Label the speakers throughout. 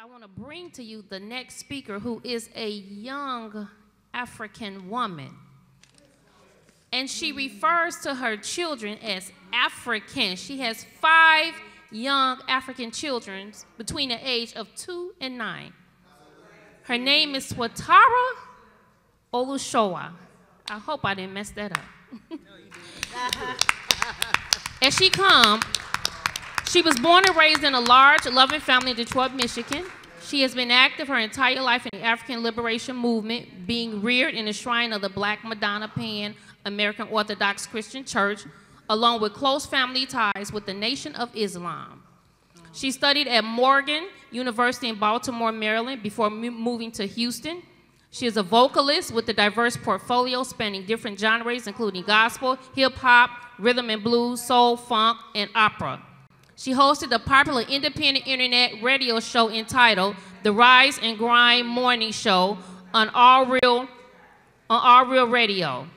Speaker 1: I want to bring to you the next speaker who is a young African woman. And she refers to her children as African. She has five young African children between the age of two and nine. Her name is Swatara Olushowa. I hope I didn't mess that up. As she come, she was born and raised in a large, loving family in Detroit, Michigan. She has been active her entire life in the African liberation movement, being reared in the shrine of the Black Madonna Pan African Orthodox Christian Church, along with close family ties with the Nation of Islam. She studied at Morgan University in Baltimore, Maryland, before moving to Houston. She is a vocalist with a diverse portfolio spanning different genres, including gospel, hip hop, rhythm and blues, soul, funk, and opera. She hosted the popular independent internet radio show entitled The Rise and Grind Morning Show on All Real, on All Real Radio.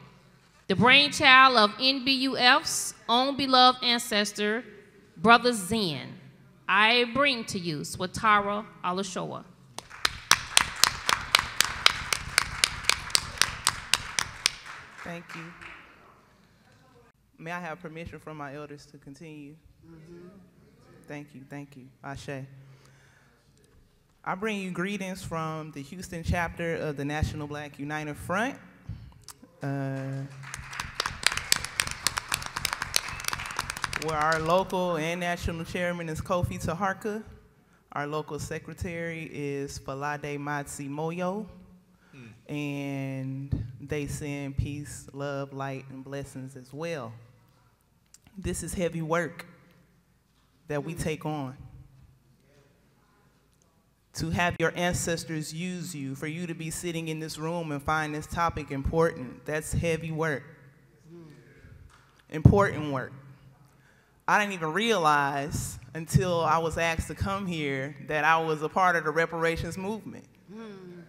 Speaker 1: The brainchild of NBUF's own beloved ancestor, Brother Zen. I bring to you Swatara Alushowa.
Speaker 2: Thank you. May I have permission from my elders to continue? Mm -hmm. Thank you, thank you. Ashe. I bring you greetings from the Houston chapter of the National Black United Front. Uh, where our local and national chairman is Kofi Taharka. Our local secretary is Falade Matsi Moyo. Hmm. And they send peace, love, light, and blessings as well. This is heavy work that we take on. To have your ancestors use you, for you to be sitting in this room and find this topic important, that's heavy work. Important work. I didn't even realize until I was asked to come here that I was a part of the reparations movement. Hmm.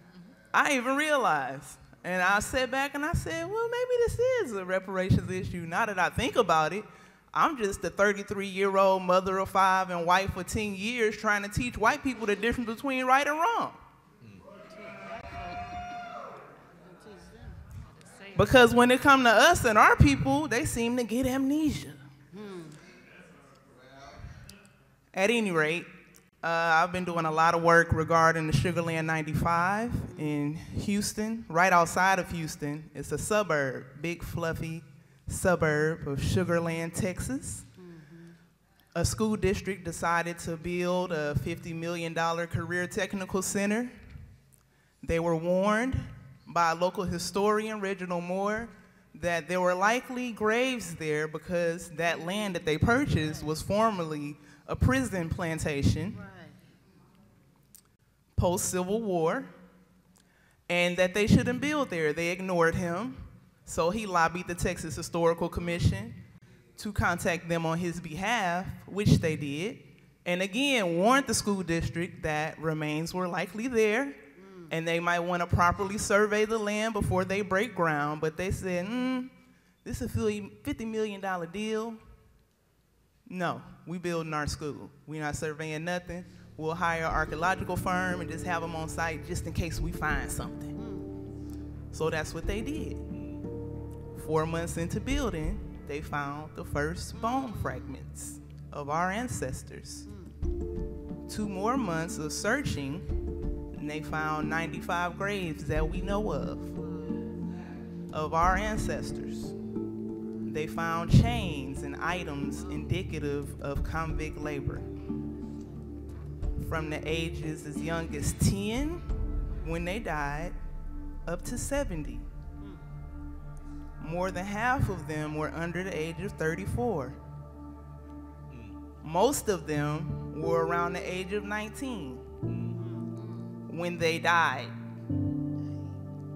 Speaker 2: I didn't even realize. And I sat back and I said, well, maybe this is a reparations issue. Now that I think about it, I'm just a 33 year old mother of five and wife for 10 years trying to teach white people the difference between right and wrong. Because when it come to us and our people, they seem to get amnesia. At any rate, uh, I've been doing a lot of work regarding the Sugarland 95 in Houston, right outside of Houston. It's a suburb, big fluffy suburb of Sugar Land, Texas. Mm-hmm. A school district decided to build a $50 million career technical center. They were warned by a local historian, Reginald Moore, that there were likely graves there because that land that they purchased was formerly a prison plantation right. post Civil War, and that they shouldn't build there. They ignored him. So he lobbied the Texas Historical Commission to contact them on his behalf, which they did, and again warned the school district that remains were likely there mm. and they might want to properly survey the land before they break ground. But they said, mm, this is a $50 million deal. No, we building our school. We're not surveying nothing. We'll hire an archaeological firm and just have them on site just in case we find something. Mm. So that's what they did. Four months into building, they found the first bone fragments of our ancestors. Two more months of searching, and they found 95 graves that we know of, of our ancestors. They found chains and items indicative of convict labor. From the ages as young as 10 when they died, up to 70 more than half of them were under the age of 34. Most of them were around the age of 19 when they died.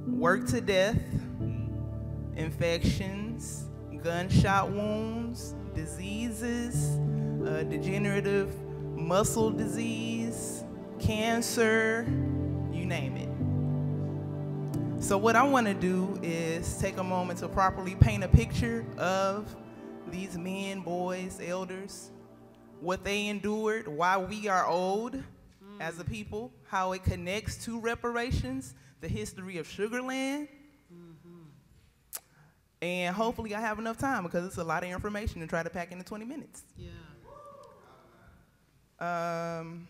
Speaker 2: Worked to death, infections, gunshot wounds, diseases, uh, degenerative muscle disease, cancer, you name it. So what I want to do is take a moment to properly paint a picture of these men, boys, elders, what they endured, why we are old, mm. as a people, how it connects to reparations, the history of Sugarland. And hopefully I have enough time because it's a lot of information to try to pack into 20 minutes.
Speaker 3: Yeah.
Speaker 2: Um,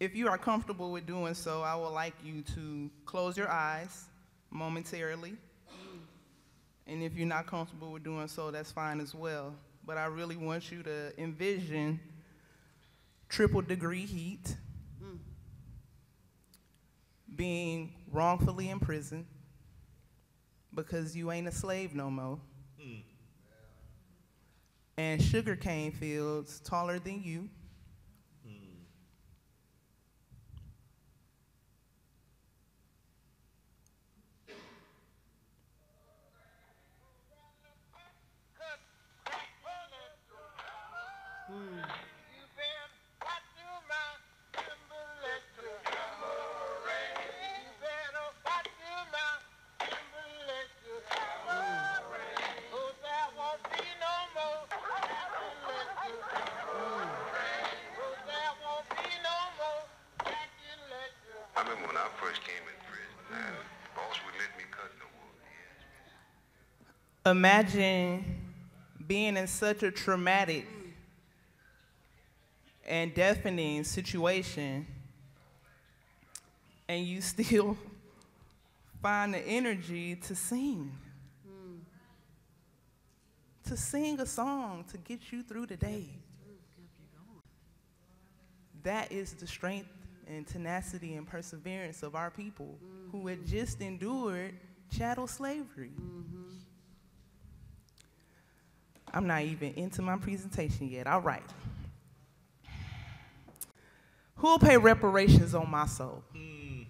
Speaker 2: if you are comfortable with doing so, I would like you to close your eyes momentarily. And if you're not comfortable with doing so, that's fine as well. But I really want you to envision triple degree heat, being wrongfully imprisoned because you ain't a slave no more, hmm. and sugarcane fields taller than you.
Speaker 4: I remember when I first came in prison, uh, boss would let me cut the wood. Yes.
Speaker 2: Imagine being in such a traumatic and deafening situation, and you still find the energy to sing. To sing a song to get you through the day. That is the strength and tenacity and perseverance of our people who had just endured chattel slavery. I'm not even into my presentation yet. All right. Who'll pay reparations on my soul? Hmm.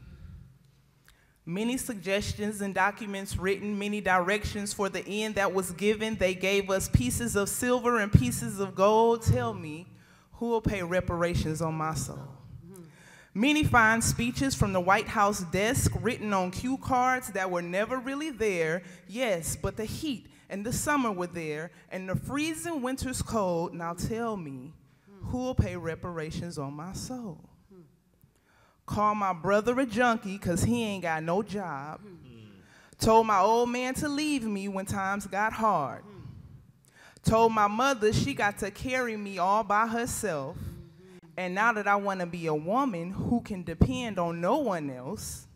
Speaker 2: Many suggestions and documents written, many directions for the end that was given. They gave us pieces of silver and pieces of gold. Tell me, who will pay reparations on my soul? Hmm. Many fine speeches from the White House desk written on cue cards that were never really there. Yes, but the heat and the summer were there, and the freezing winter's cold. Now tell me, who will pay reparations on my soul? Call my brother a junkie because he ain't got no job. Told my old man to leave me when times got hard. Told my mother she got to carry me all by herself. And now that I want to be a woman who can depend on no one else,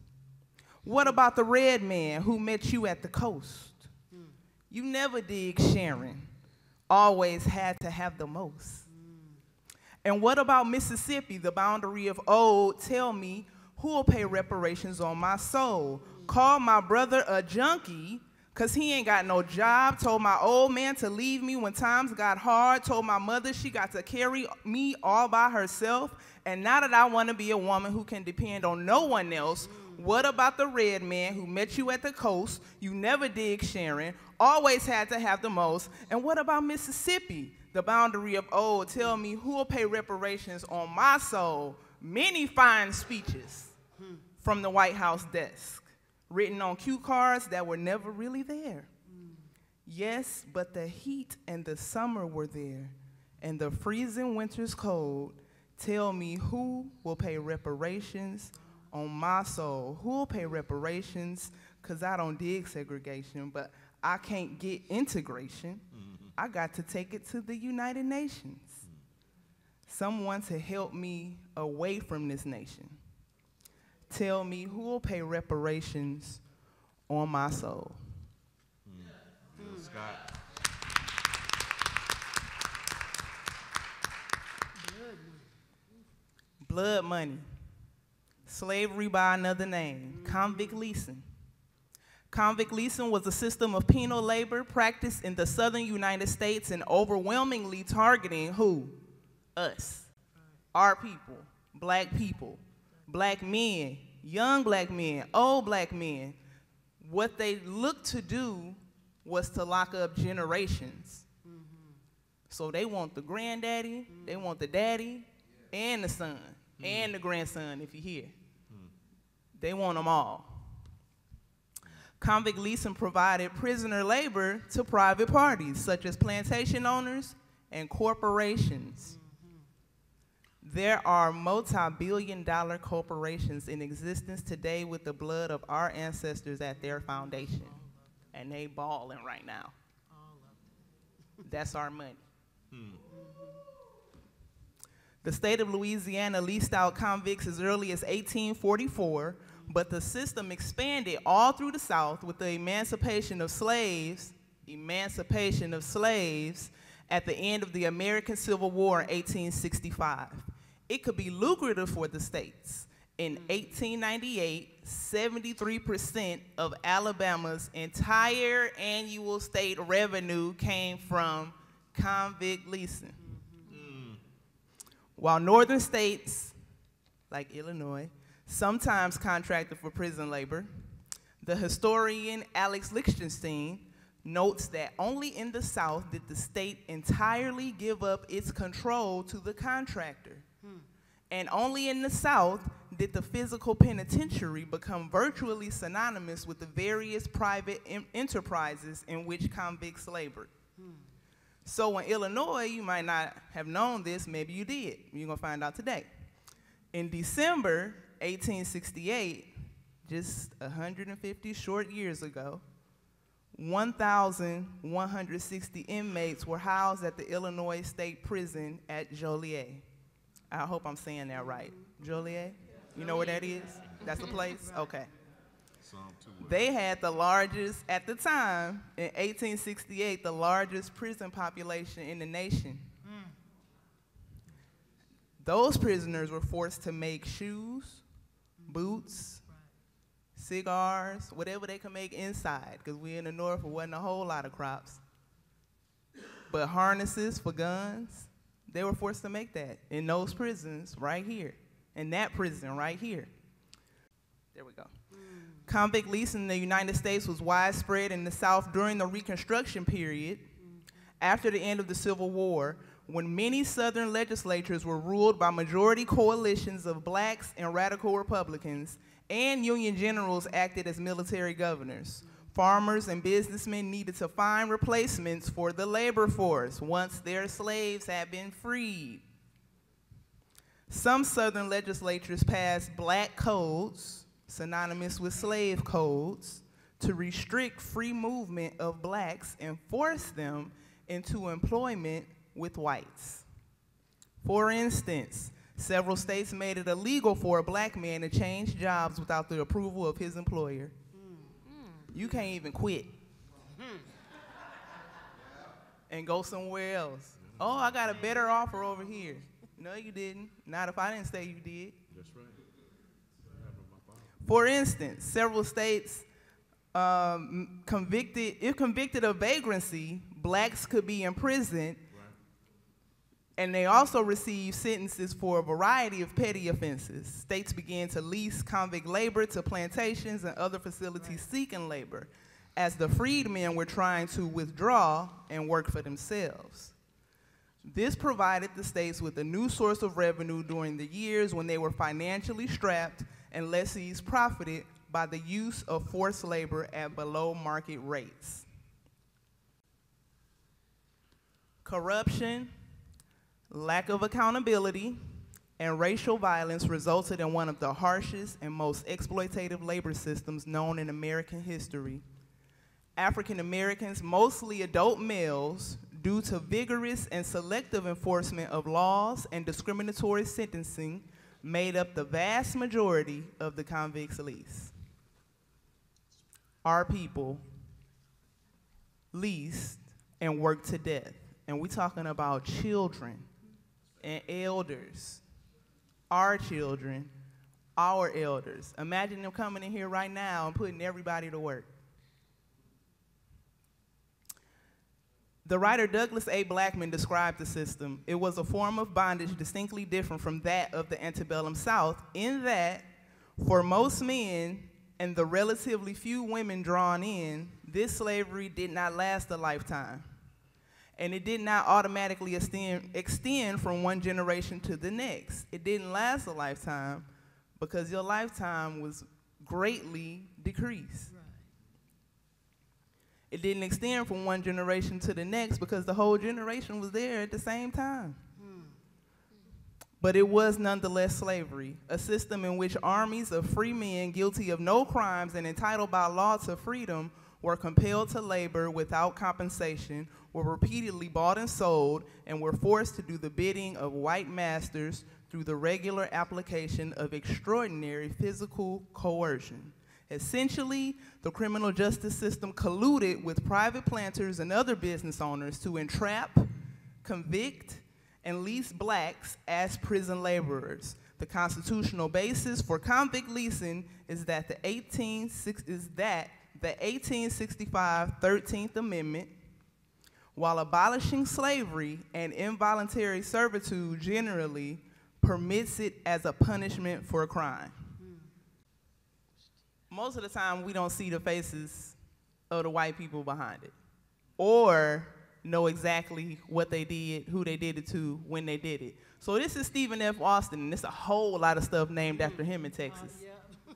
Speaker 2: what about the red man who met you at the coast? You never dig Sharon, always had to have the most. And what about Mississippi, the boundary of old? Tell me, who will pay reparations on my soul? Call my brother a junkie, cause he ain't got no job. Told my old man to leave me when times got hard. Told my mother she got to carry me all by herself. And now that I wanna be a woman who can depend on no one else, what about the red man who met you at the coast? You never dig Sharon, always had to have the most. And what about Mississippi, the boundary of old? Tell me who will pay reparations on my soul? Many fine speeches from the White House desk, written on cue cards that were never really there. Yes, but the heat and the summer were there, and the freezing winter's cold. Tell me who will pay reparations on my soul? Who will pay reparations? Because I don't dig segregation, but I can't get integration. I got to take it to the United Nations. Someone to help me away from this nation. Tell me who will pay reparations on my soul?
Speaker 5: Scott.
Speaker 2: Blood money. Slavery by another name. Convict leasing. Convict leasing was a system of penal labor practiced in the southern United States and overwhelmingly targeting who? Us. Our people. Black people. Black men. Young black men. Old black men. What they looked to do was to lock up generations. Mm-hmm. So they want the granddaddy, they want the daddy, and the son, and the grandson, if you hear. Mm. They want them all. Convict leasing provided prisoner labor to private parties, such as plantation owners and corporations. There are multi-billion dollar corporations in existence today with the blood of our ancestors at their foundation. And they balling right now. That's our money. The state of Louisiana leased out convicts as early as 1844, but the system expanded all through the South with the emancipation of slaves, emancipation of slaves at the end of the American Civil War in 1865. It could be lucrative for the states. In mm. 1898, 73% of Alabama's entire annual state revenue came from convict leasing. Mm-hmm. While northern states, like Illinois, sometimes contracted for prison labor, the historian Alex Lichtenstein notes that only in the South did the state entirely give up its control to the contractor. Hmm. And only in the South did the physical penitentiary become virtually synonymous with the various private em- enterprises in which convicts labored. Hmm. So in Illinois, you might not have known this, maybe you did. You're gonna find out today. In December 1868, just 150 short years ago, 1,160 inmates were housed at the Illinois State Prison at Joliet. I hope I'm saying that right. Joliet? You know where that is? That's the place? Okay. They had the largest, at the time, in 1868, the largest prison population in the nation. Mm. Those prisoners were forced to make shoes, boots, cigars, whatever they could make inside, because we in the north, there wasn't a whole lot of crops. But harnesses for guns, they were forced to make that in those prisons right here, in that prison right here. There we go. Convict leasing in the United States was widespread in the South during the Reconstruction period after the end of the Civil War, when many Southern legislatures were ruled by majority coalitions of blacks and radical Republicans, and Union generals acted as military governors. Farmers and businessmen needed to find replacements for the labor force once their slaves had been freed. Some Southern legislatures passed black codes, synonymous with slave codes, to restrict free movement of blacks and force them into employment with whites. For instance, several states made it illegal for a black man to change jobs without the approval of his employer. You can't even quit and go somewhere else. Oh, I got a better offer over here. No, you didn't. Not if I didn't say you did. That's right. For instance, several states um, convicted, if convicted of vagrancy, blacks could be imprisoned, and they also received sentences for a variety of petty offenses. States began to lease convict labor to plantations and other facilities seeking labor, as the freedmen were trying to withdraw and work for themselves. This provided the states with a new source of revenue during the years when they were financially strapped and lessees profited by the use of forced labor at below market rates. Corruption, lack of accountability, and racial violence resulted in one of the harshest and most exploitative labor systems known in American history. African Americans, mostly adult males, due to vigorous and selective enforcement of laws and discriminatory sentencing, made up the vast majority of the convicts' lease. Our people leased and worked to death. And we're talking about children and elders, our children, our elders. Imagine them coming in here right now and putting everybody to work. The writer Douglas A. Blackmon described the system. It was a form of bondage distinctly different from that of the antebellum South, in that, for most men and the relatively few women drawn in, this slavery did not last a lifetime. And it did not automatically extend, extend from one generation to the next. It didn't last a lifetime because your lifetime was greatly decreased. It didn't extend from one generation to the next because the whole generation was there at the same time. But it was nonetheless slavery, a system in which armies of free men guilty of no crimes and entitled by law to freedom were compelled to labor without compensation, were repeatedly bought and sold, and were forced to do the bidding of white masters through the regular application of extraordinary physical coercion. Essentially, the criminal justice system colluded with private planters and other business owners to entrap, convict, and lease blacks as prison laborers. The constitutional basis for convict leasing is that the 18, is that the 1865 13th Amendment, while abolishing slavery and involuntary servitude generally, permits it as a punishment for a crime. Hmm. Most of the time, we don't see the faces of the white people behind it, or know exactly what they did, who they did it to, when they did it. So this is Stephen F. Austin, and it's a whole lot of stuff named after him in oh, Texas.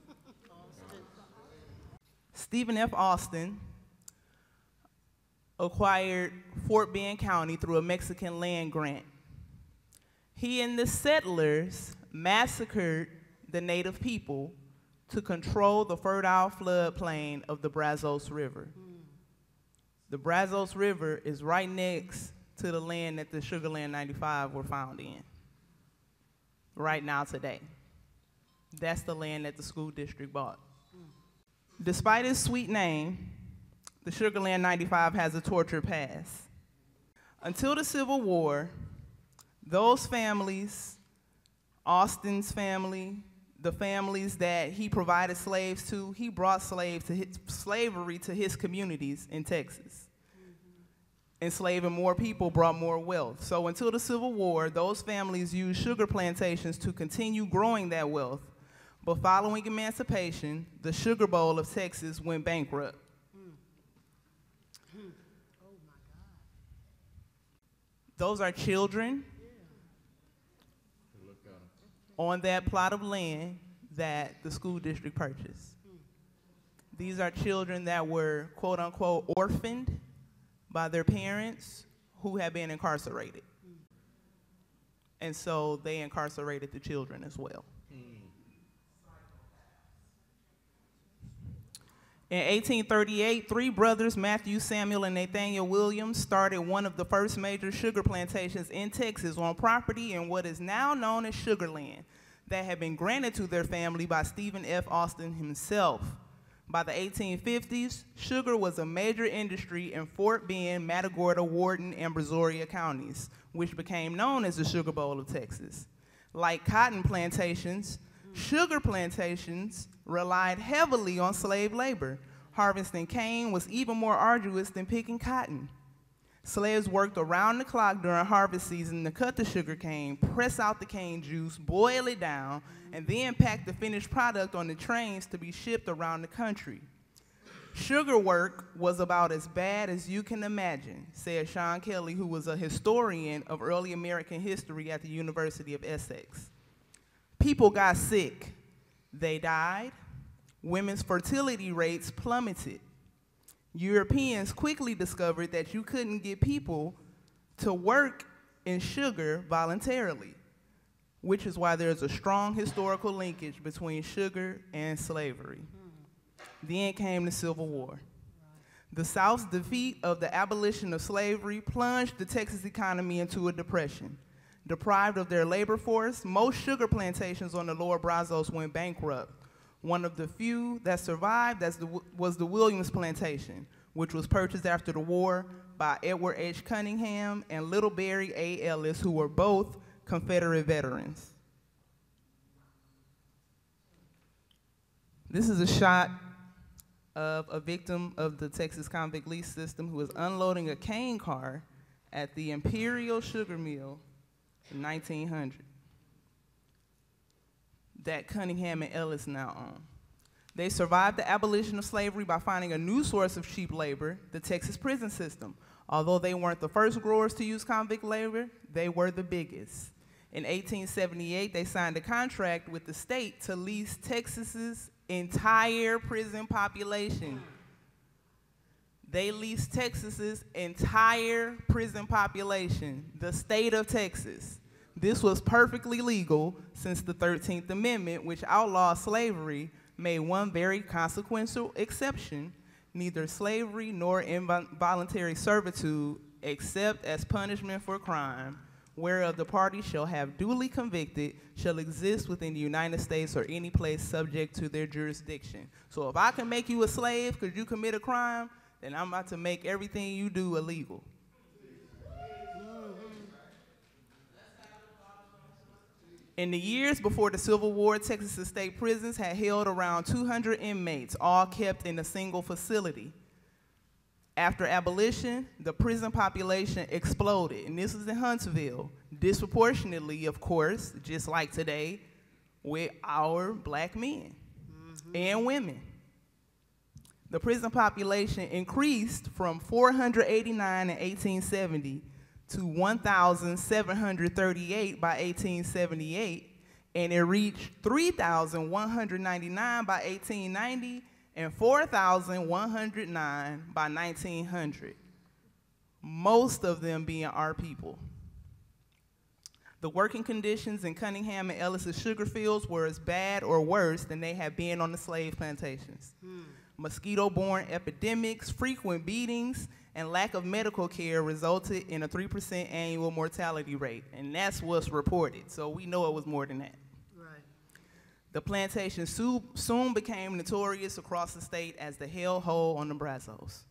Speaker 2: Stephen F. Austin acquired Fort Bend County through a Mexican land grant. He and the settlers massacred the native people to control the fertile floodplain of the Brazos River. The Brazos River is right next to the land that the Sugarland 95 were found in, right now today. That's the land that the school district bought. Despite its sweet name, the Sugarland 95 has a tortured past. Until the Civil War, those families, Austin's family, the families that he provided slaves to, he brought slaves to his, slavery to his communities in Texas. Enslaving more people brought more wealth. So until the Civil War, those families used sugar plantations to continue growing that wealth. But following emancipation, the Sugar Bowl of Texas went bankrupt. Oh, Those are children on that plot of land that the school district purchased. These are children that were, quote unquote, orphaned by their parents who had been incarcerated. And so they incarcerated the children as well. In 1838, three brothers, Matthew, Samuel, and Nathaniel Williams, started one of the first major sugar plantations in Texas on property in what is now known as Sugarland that had been granted to their family by Stephen F. Austin himself. By the 1850s, sugar was a major industry in Fort Bend, Matagorda, Wharton, and Brazoria counties, which became known as the Sugar Bowl of Texas. Like cotton plantations, sugar plantations relied heavily on slave labor. Harvesting cane was even more arduous than picking cotton. Slaves worked around the clock during harvest season to cut the sugar cane, press out the cane juice, boil it down, and then pack the finished product on the trains to be shipped around the country. Sugar work was about as bad as you can imagine, said Sean Kelley, who was a historian of early American history at the University of Essex. People got sick, they died, women's fertility rates plummeted. Europeans quickly discovered that you couldn't get people to work in sugar voluntarily, which is why there's a strong historical linkage between sugar and slavery. Then came the Civil War. The South's defeat of the abolition of slavery plunged the Texas economy into a depression. Deprived of their labor force, most sugar plantations on the lower Brazos went bankrupt. One of the few that survived the, was the Williams Plantation, which was purchased after the war by Edward H. Cunningham and Littlebury A. Ellis, who were both Confederate veterans. This is a shot of a victim of the Texas convict lease system who was unloading a cane car at the Imperial Sugar Mill in 1900 that Cunningham and Ellis now own. They survived the abolition of slavery by finding a new source of cheap labor, the Texas prison system. Although they weren't the first growers to use convict labor, they were the biggest. In 1878, they signed a contract with the state to lease Texas's entire prison population. They leased Texas's entire prison population, the state of Texas. This was perfectly legal since the 13th Amendment, which outlawed slavery, made one very consequential exception neither slavery nor involuntary servitude, except as punishment for crime, whereof the party shall have duly convicted, shall exist within the United States or any place subject to their jurisdiction. So if I can make you a slave because you commit a crime, then I'm about to make everything you do illegal. In the years before the Civil War, Texas state prisons had held around 200 inmates, all kept in a single facility. After abolition, the prison population exploded, and this was in Huntsville, disproportionately, of course, just like today, with our black men mm-hmm. and women. The prison population increased from 489 in 1870 to 1,738 by 1878, and it reached 3,199 by 1890 and 4,109 by 1900, most of them being our people. The working conditions in Cunningham and Ellis's sugar fields were as bad or worse than they had been on the slave plantations. Hmm. Mosquito-borne epidemics, frequent beatings, and lack of medical care resulted in a 3% annual mortality rate, and that's what's reported, so we know it was more than that. Right. The plantation soon became notorious across the state as the hell hole on the Brazos.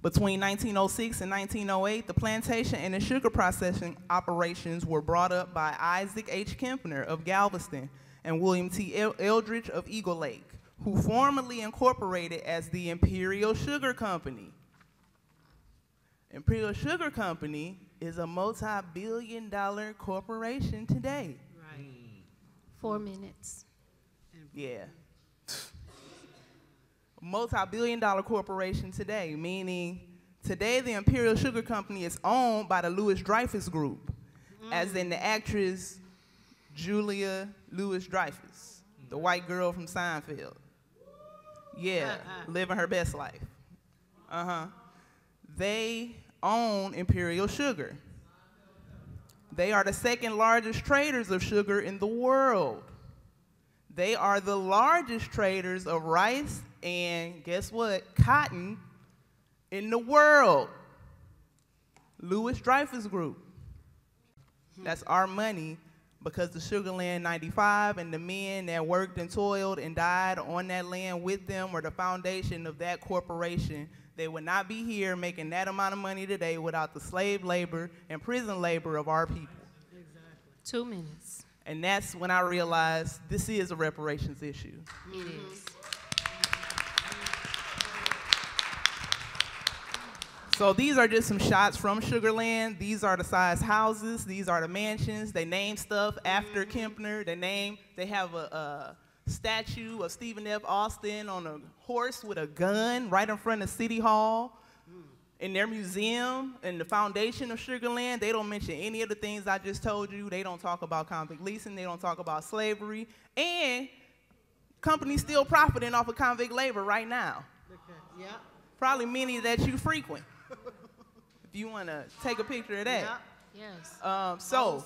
Speaker 2: Between 1906 and 1908, the plantation and the sugar processing operations were brought up by Isaac H. Kempner of Galveston and William T. Eldridge of Eagle Lake who formerly incorporated as the Imperial Sugar Company. Imperial Sugar Company is a multi-billion dollar corporation today.
Speaker 1: Right. Four minutes.
Speaker 2: Yeah. multi-billion dollar corporation today, meaning today the Imperial Sugar Company is owned by the Louis Dreyfus Group, mm. as in the actress Julia Louis Dreyfus, the white girl from Seinfeld. Yeah, uh-uh. living her best life. Uh huh. They own Imperial Sugar. They are the second largest traders of sugar in the world. They are the largest traders of rice and guess what? Cotton in the world. Louis Dreyfus Group. That's our money because the Sugar Land 95 and the men that worked and toiled and died on that land with them were the foundation of that corporation. They would not be here making that amount of money today without the slave labor and prison labor of our people.
Speaker 1: Exactly. Two minutes.
Speaker 2: And that's when I realized this is a reparations issue.
Speaker 1: It is.
Speaker 2: So these are just some shots from Sugarland. These are the size houses. These are the mansions. They name stuff after Kempner. They name, they have a, a statue of Stephen F. Austin on a horse with a gun right in front of City Hall. In their museum and the foundation of Sugarland, they don't mention any of the things I just told you. They don't talk about convict leasing. They don't talk about slavery. And companies still profiting off of convict labor right now. Okay. Yeah. Probably many that you frequent if you want to take a picture of that.
Speaker 1: Yeah. Yes.
Speaker 2: Um, so.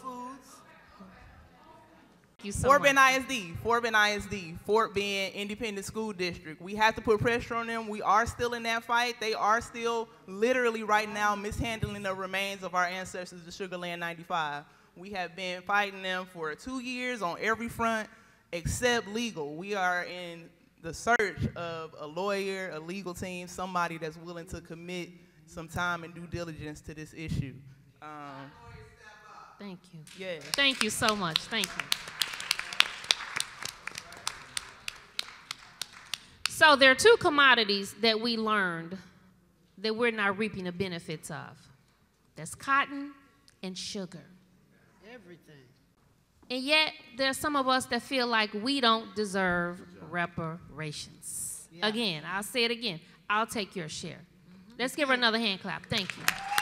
Speaker 1: You so
Speaker 2: Fort Bend ISD, Fort Bend ISD, Fort Bend Independent School District. We have to put pressure on them. We are still in that fight. They are still literally right now mishandling the remains of our ancestors, the Sugar Land 95. We have been fighting them for two years on every front except legal. We are in the search of a lawyer, a legal team, somebody that's willing to commit some time and due diligence to this issue. Um,
Speaker 1: Thank you.
Speaker 2: Yeah.
Speaker 1: Thank you so much. Thank you. So there are two commodities that we learned that we're not reaping the benefits of. That's cotton and sugar.
Speaker 3: Everything.
Speaker 1: And yet, there's some of us that feel like we don't deserve reparations. Yeah. Again, I'll say it again. I'll take your share. Let's give her another hand clap. Thank you.